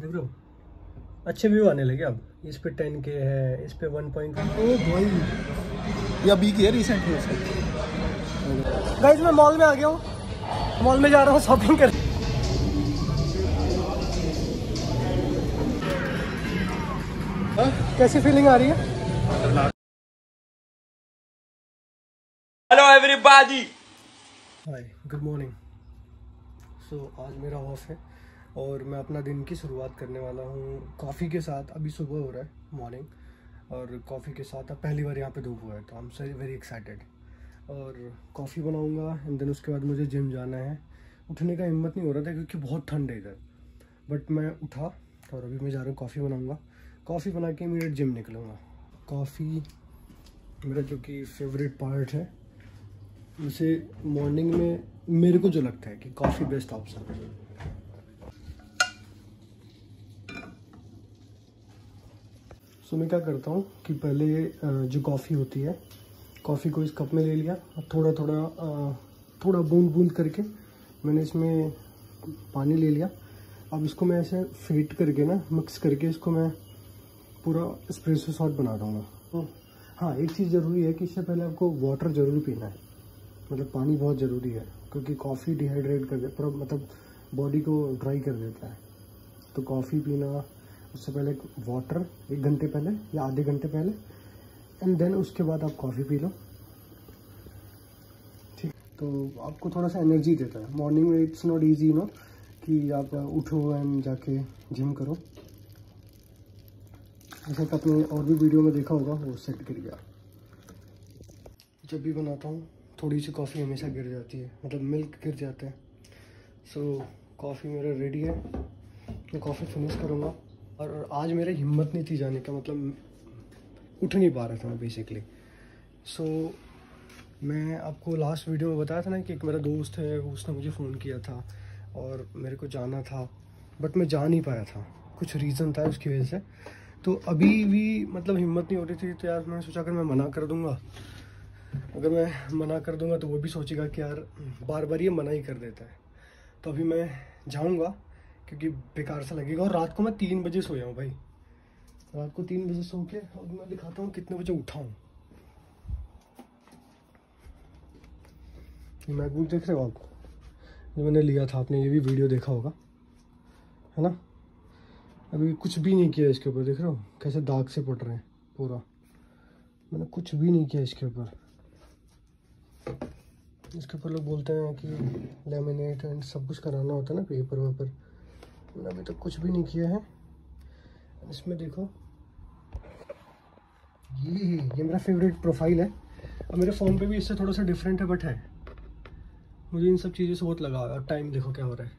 देख रहे हो अच्छे व्यू आने लगे अब। इस पे टेन के है इस पे वन पॉइंट या बी की है रिसेंट में गाइस मैं मॉल में आ गया हूँ। मॉल में जा रहा हूँ शॉपिंग कर कैसी फीलिंग आ रही है? Hello everybody! Hi good morning so आज मेरा ऑफ़ है। और मैं अपना दिन की शुरुआत करने वाला हूँ कॉफ़ी के साथ। अभी सुबह हो रहा है मॉर्निंग और कॉफ़ी के साथ अब पहली बार यहाँ पे धूप हुआ है तो आई एम वेरी एक्साइटेड और कॉफ़ी बनाऊँगा एंड देन उसके बाद मुझे जिम जाना है। उठने का हिम्मत नहीं हो रहा था क्योंकि बहुत ठंड है इधर बट मैं उठा और अभी मैं जा रहा हूँ कॉफ़ी बनाऊँगा। कॉफ़ी बना के इमीडिएट जिम निकलूँगा। कॉफ़ी मेरा जो कि फेवरेट पार्ट है, उसे मॉर्निंग में मेरे को जो लगता है कि कॉफ़ी बेस्ट ऑप्शन है। सो मैं क्या करता हूँ कि पहले जो कॉफ़ी होती है कॉफ़ी को इस कप में ले लिया। और थोड़ा थोड़ा थोड़ा बूंद बूंद करके मैंने इसमें पानी ले लिया। अब इसको मैं ऐसे फेट करके ना मिक्स करके इसको मैं पूरा स्प्रेसो शॉट बना दूँगा। तो हाँ एक चीज़ ज़रूरी है कि इससे पहले आपको वाटर ज़रूर पीना है। मतलब पानी बहुत ज़रूरी है, क्योंकि कॉफ़ी डिहाइड्रेट कर दे, पूरा मतलब बॉडी को ड्राई कर देता है। तो कॉफ़ी पीना उससे पहले वाटर एक घंटे पहले या आधे घंटे पहले एंड देन उसके बाद आप कॉफ़ी पी लो। ठीक। तो आपको थोड़ा सा एनर्जी देता है। मॉर्निंग में इट्स नॉट ईजी नो कि आप उठो एंड जाके जिम करो। ऐसा तो आपने और भी वीडियो में देखा होगा वो सेट कर गया। जब भी बनाता हूँ थोड़ी सी कॉफ़ी हमेशा गिर जाती है। मतलब मिल्क गिर जाता है। सो so, कॉफ़ी मेरा रेडी है। मैं कॉफ़ी फिनिश करूँगा। और आज मेरी हिम्मत नहीं थी जाने का मतलब उठ नहीं पा रहा था मैं बेसिकली सो so, मैं आपको लास्ट वीडियो में बताया था ना कि एक मेरा दोस्त है उसने मुझे फ़ोन किया था और मेरे को जाना था बट मैं जा नहीं पाया था। कुछ रीज़न था उसकी वजह से। तो अभी भी मतलब हिम्मत नहीं हो रही थी तो यार मैंने सोचा अगर मैं मना कर दूँगा अगर मैं मना कर दूँगा तो वो भी सोचेगा कि यार बार बार ये मना ही कर देता है। तो अभी मैं जाऊँगा क्योंकि बेकार सा लगेगा। और रात को मैं तीन बजे सोया हूँ भाई। रात को तीन बजे सो के अब मैं दिखाता हूँ कितने बजे उठा हूँ। मैकबुक देख रहे हो आप? जो मैंने लिया था, आपने ये भी वीडियो देखा होगा। है ना? अभी कुछ भी नहीं किया इसके ऊपर, देख रहे हो? कैसे दाग से पड़ रहे हैं, पूरा। मैंने कुछ भी नहीं किया इसके ऊपर। इसके ऊपर लोग बोलते हैं कि लेमिनेट एंड सब कुछ कराना होता है ना पेपर वेपर मैंने अभी तक कुछ भी नहीं किया है। इसमें देखो। ये ये मेरा फेवरेट प्रोफ़ाइल है। और मेरे फ़ोन पे भी इससे थोड़ा सा डिफरेंट है बट है। मुझे इन सब चीज़ों से बहुत लगा और टाइम देखो क्या हो रहा है।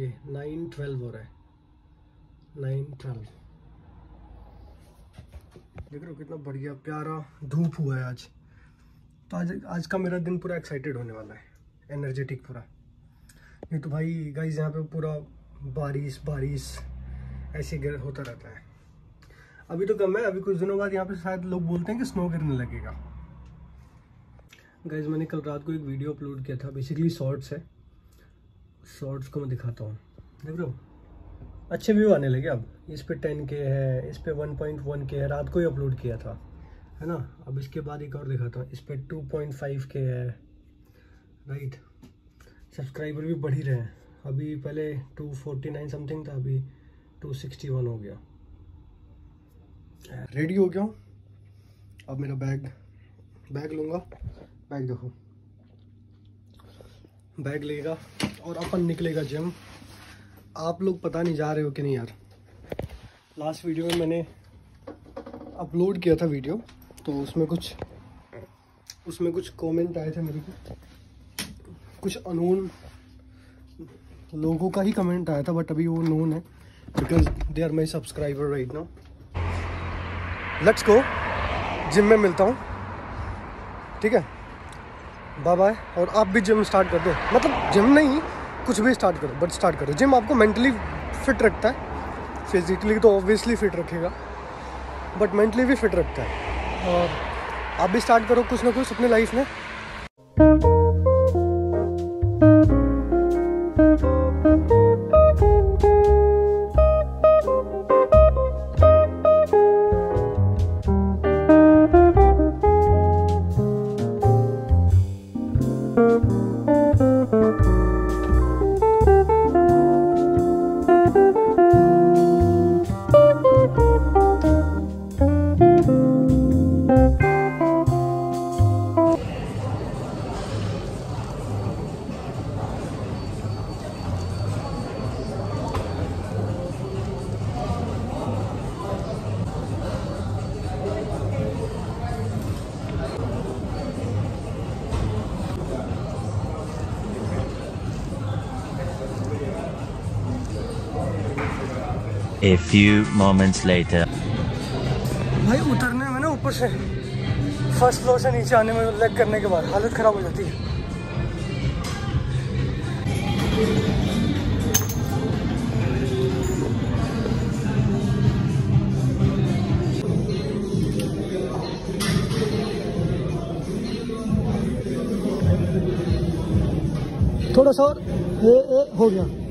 ये नाइन ट्वेल्व हो रहा है। नाइन ट्वेल्व देख रहे हो कितना बढ़िया प्यारा धूप हुआ है आज। तो आज आज का मेरा दिन पूरा एक्साइटेड होने वाला है। एनर्जेटिक पूरा। नहीं तो भाई गाइज़ यहाँ पे पूरा बारिश बारिश, ऐसे होता रहता है। अभी तो कम है, अभी कुछ दिनों बाद यहाँ पे शायद लोग बोलते हैं कि स्नो गिरने लगेगा। गाइज़ मैंने कल रात को एक वीडियो अपलोड किया था बेसिकली शॉर्ट्स है। शॉर्ट्स को मैं दिखाता हूँ। देख हो? अच्छे व्यू आने लगे अब। इस पे टेन के है, इस पे वन पॉइंट वन के है, रात को ही अपलोड किया था। है ना? अब इसके बाद एक और दिखाता हूँ। इस पे टू पॉइंट फाइव के है। राइट सब्सक्राइबर भी बढ़ ही रहे हैं। अभी पहले टू फोर्टी नाइन समथिंग था, अभी टू सिक्सटी वन हो गया। रेडी हो गया? अब मेरा बैग बैग लूँगा। बैग देखो। बैग लेगा और अपन निकलेगा जिम आप लोग पता नहीं जा रहे हो कि नहीं यार। लास्ट वीडियो में मैंने अपलोड किया था वीडियो तो उसमें कुछ उसमें कुछ कमेंट आए थे मेरे को। कुछ अनोन लोगों का ही कमेंट आया था बट अभी वो नोन है because they are my subscriber right now let's go gym में मिलता हूँ। ठीक है? बाय बाय और आप भी जिम स्टार्ट कर दो। मतलब जिम नहीं, कुछ भी स्टार्ट करो बट स्टार्ट करो। जिम आपको मेंटली फिट रखता है। फिजिकली तो ऑब्वियसली फिट रखेगा बट मेंटली भी फिट रखता है। और आप भी स्टार्ट करो कुछ ना कुछ अपनी लाइफ में। A few moments later. भाई उतरने में ना ऊपर से फ़र्स्ट फ्लोर से नीचे आने में लेग करने के बाद हालत ख़राब हो जाती है थोड़ा सा और ए, ए, हो गया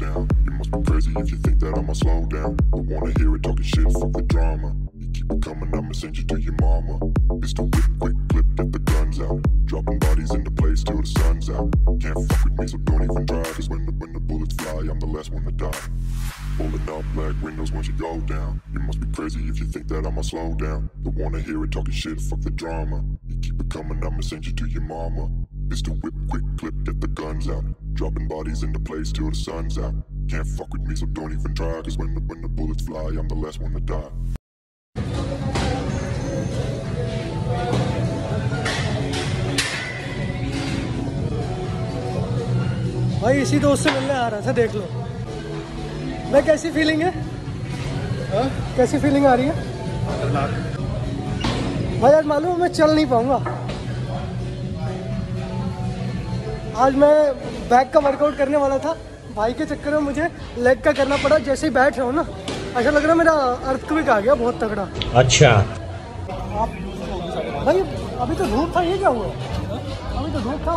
down. You must be crazy if you think that I'ma slow down. Don't wanna hear it talking shit, fuck the drama. You keep it coming, I'ma send you to your mama. Mr. Whip, quick, flip, get the guns out. Dropping bodies into place till the sun's out. Can't fuck with me, so don't even try. Cause when the, when the bullets fly, I'm the last one to die. Pulling up black windows once you go down. You must be crazy if you think that I'ma slow down. Don't wanna hear it talking shit, fuck the drama. You keep it coming, I'ma send you to your mama. Mr. Whip, quick clip, get the guns out. Dropping bodies in the place till the sun's out. Can't fuck with me, so don't even try. Cause when the, when the bullets fly, I'm the last one to die. भाई इसी दोस्त से मिलने आ रहा था देख लो मैं कैसी फीलिंग है हाँ? कैसी फीलिंग आ रही है भाई आज मालूम है मैं चल नहीं पाऊंगा आज मैं बैक का वर्कआउट करने वाला था। भाई के चक्कर में मुझे लेग का करना पड़ा जैसे ही बैठ रहा हूँ ना। ऐसा लग रहा है मेरा अर्थक्विक आ गया बहुत तगड़ा। अच्छा। भाई अभी तो धूप था ये क्या हुआ? अभी तो धूप था।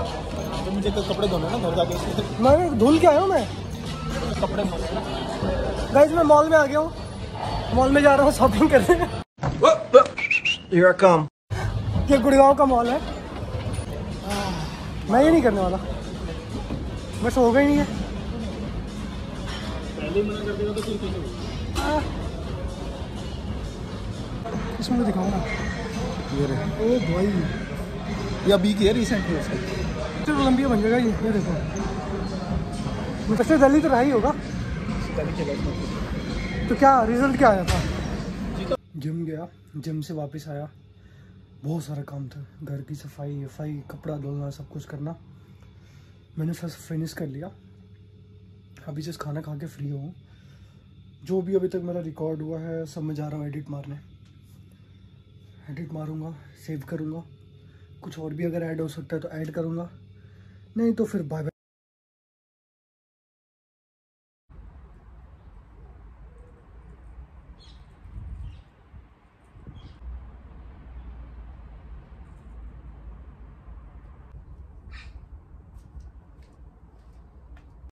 तो मुझे तो कपड़े धोने ना घर जाके। मैं धुल के आया हूँ मैं। कपड़े गाइस मैं मॉल में आ गया हूँ। मॉल में जा रहा हूँ शॉपिंग करने। Here ये गुड़गांव का मॉल है। मैं ये नहीं करने वाला। बस होगा ही नहीं है। इसमें तो दिखाऊँगा ओ भाई। या बी की है रिसेंट में उसका। तो लंबी बन जाएगा ये ये देखो। मतलब दिल्ली तो रहा ही होगा। तो क्या रिज़ल्ट क्या आया था? जिम गया जिम से वापस आया। बहुत सारा काम था। घर की सफ़ाई वफाई कपड़ा धोना सब कुछ करना। मैंने फ़र्स्ट फिनिश कर लिया। अभी जस्ट खाना खा के फ्री हूँ। जो भी अभी तक मेरा रिकॉर्ड हुआ है, सब मैं जा रहा हूँ एडिट मारने। एडिट मारूँगा सेव करूँगा। कुछ और भी अगर ऐड हो सकता है तो ऐड करूँगा। नहीं तो फिर बाय बाय